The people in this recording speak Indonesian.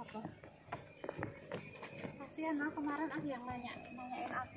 apa? Kasihan ah kemarin aku yang nanya nanya